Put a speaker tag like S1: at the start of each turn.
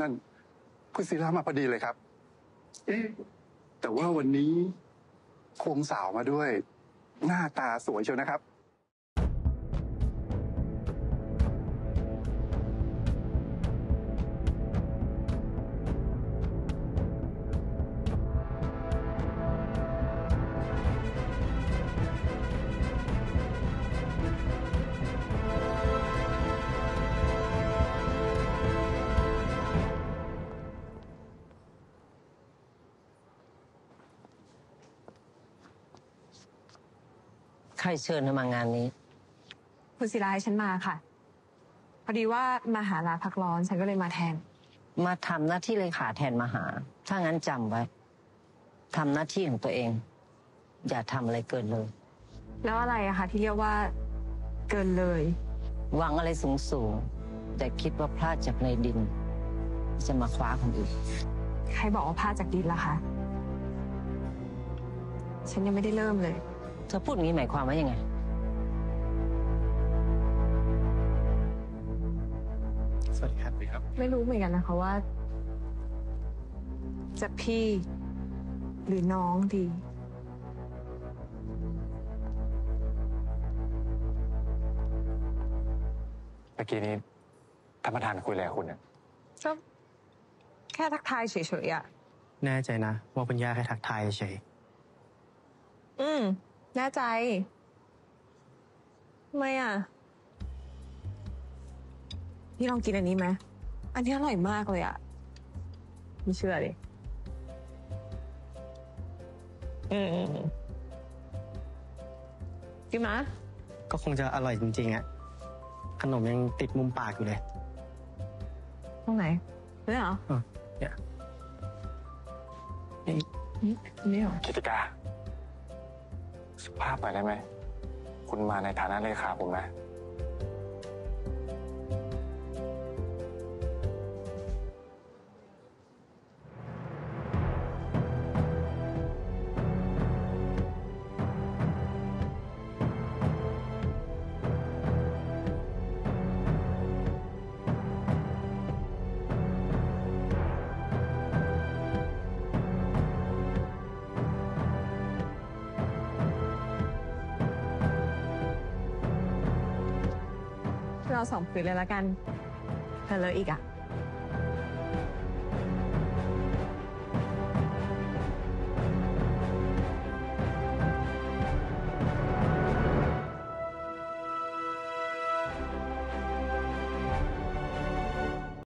S1: นั่นคุณศิลามาพอดีเลยครับ เอ๊ะแต่ว่าวันนี้ควงสาวมาด้วย หน้าตาสวยเชียวนะครับ
S2: รเชิญเธอมางานนี้
S3: คุณศิลาให้ฉันมาค่ะ พอดีว่ามาหาลาพักร้อนฉันก็เลยมาแทน
S2: มาทำหน้าที่เลขาแทนมาหา ถ้างั้นจำไว้ทำหน้าที่ของตัวเอง อย่าทำอะไรเกินเลย
S3: แล้วอะไรอะคะที่เรียกว่าเกินเลย
S2: หวังอะไรสูงสูงๆแต่คิดว่าพลาดจากในดิน จะมาคว้าคนอื่น
S3: ใครบอกว่าพลาดจากดินล่ะคะ ฉันยังไม่ได้เริ่มเลย
S2: เธอพูดอย่างนี้หมายความว่ายังไง
S4: สวัสดีครับ
S1: ครับ
S3: ไม่รู้เหมือนกันนะคะว่า จะพี่หรือน้องดี
S1: เมื่อกี้นี้ท่านประธานคุยอะไรกับคุณเนี่ย
S3: ก็แค่ทักทายเฉยๆอะ
S4: แน่ใจนะ ว่าคุณย่าแค่ทักทายเฉย
S3: อืม แน่ใจทำไมอะ พี่ลองกินอันนี้ไหม อันนี้อร่อยมากเลยอะ ไม่เชื่อดิอืมกินมา
S4: ก็คงจะอร่อยจริงๆอะขนมยังติดมุมปากอยู่เลย
S3: ตรงไหนนี่เหรอ
S4: เออเนี่ย
S3: นี่นี่เหรอ
S1: กิติกา สุภาพหน่อยได้ไหม คุณมาในฐานะเลขาผมนะ
S3: เราสองผืนเลยละกันเธอเลยอีกอะ